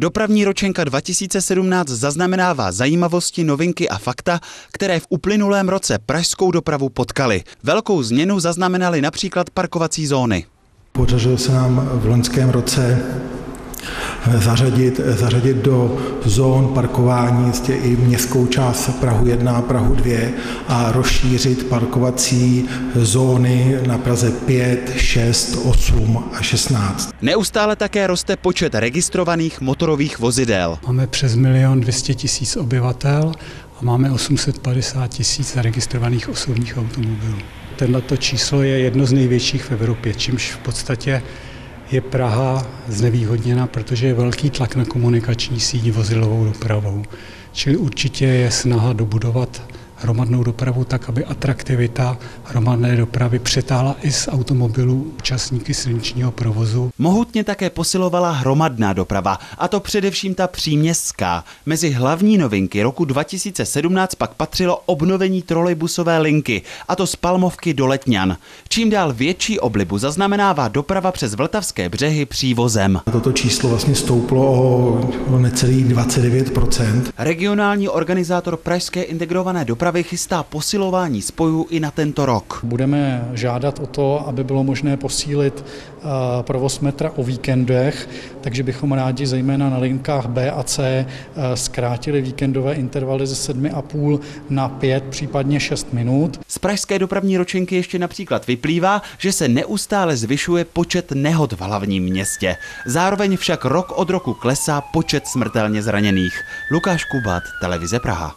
Dopravní ročenka 2017 zaznamenává zajímavosti, novinky a fakta, které v uplynulém roce pražskou dopravu potkaly. Velkou změnu zaznamenaly například parkovací zóny. Podařilo se nám v loňském roce zařadit, zařadit do zón parkování jistě i městskou část Prahu 1 a Prahu 2 a rozšířit parkovací zóny na Praze 5, 6, 8 a 16. Neustále také roste počet registrovaných motorových vozidel. Máme přes milion 200 tisíc obyvatel a máme 850 tisíc zaregistrovaných osobních automobilů. Tenhle číslo je jedno z největších v Evropě, čímž v podstatě je Praha znevýhodněna, protože je velký tlak na komunikační síť vozilovou dopravou. Čili určitě je snaha dobudovat hromadnou dopravu tak, aby atraktivita hromadné dopravy přetáhla i z automobilů účastníky silničního provozu. Mohutně také posilovala hromadná doprava, a to především ta příměstská. Mezi hlavní novinky roku 2017 pak patřilo obnovení trolejbusové linky, a to z Palmovky do Letňan. Čím dál větší oblibu zaznamenává doprava přes Vltavské břehy přívozem. Toto číslo vlastně stouplo o necelých 29% Regionální organizátor Pražské integrované dopravy dopravy chystá posilování spojů i na tento rok. Budeme žádat o to, aby bylo možné posílit eh, provoz metra o víkendech, takže bychom rádi zejména na linkách B a C eh, zkrátili víkendové intervaly ze 7,5 na 5, případně 6 minut. Z pražské dopravní ročenky ještě například vyplývá, že se neustále zvyšuje počet nehod v hlavním městě. Zároveň však rok od roku klesá počet smrtelně zraněných. Lukáš Kubat, Televize Praha.